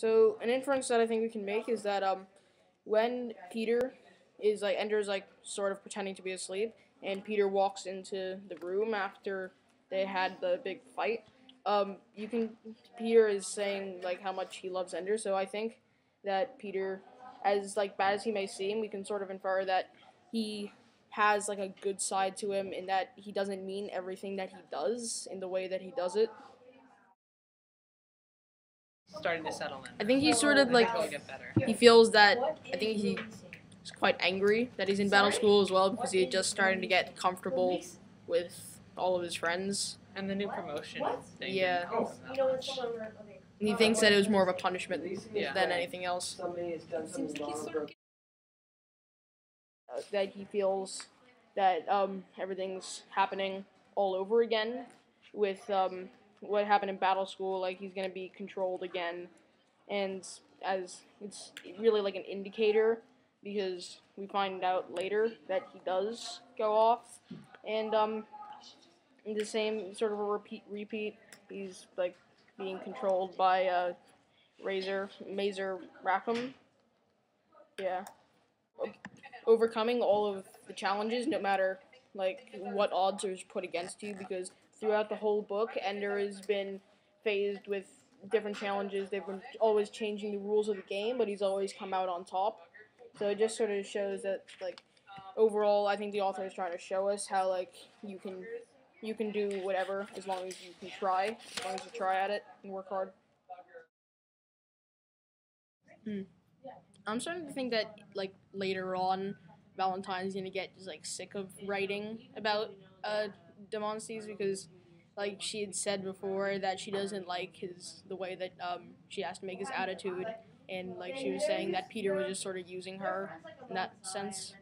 So an inference that I think we can make is that um, when Peter is like Ender's like sort of pretending to be asleep, and Peter walks into the room after they had the big fight. Um, you can Peter is saying like how much he loves Ender, so I think that Peter, as like bad as he may seem, we can sort of infer that he has like a good side to him in that he doesn't mean everything that he does in the way that he does it. Starting to settle in. I think he's sort of like think it'll get better. he feels that I think he's quite angry that he's in battle school as well because he's just starting to get comfortable with all of his friends. And the new promotion thing. Yeah. didn't help him that much. And he thinks that it was more of a punishment Yeah. than anything else. Somebody has done Seems like he's sort of Uh, that he feels that um, everything's happening all over again with um, what happened in battle school. Like he's gonna be controlled again, and as it's really like an indicator because we find out later that he does go off, and um, the same sort of a repeat repeat. He's like being controlled by uh, Razor Mazer Rackham. Yeah overcoming all of the challenges, no matter like what odds are put against you, because throughout the whole book, Ender has been phased with different challenges. They've been always changing the rules of the game, but he's always come out on top. So it just sort of shows that like overall, I think the author is trying to show us how like you can you can do whatever as long as you can try, as long as you try at it and work hard. Hmm. I'm starting to think that like later on, Valentine's gonna get just like sick of writing about uh Demosthenes because like she had said before that she doesn't like his the way that um she has to make his attitude and like she was saying that Peter was just sort of using her in that sense.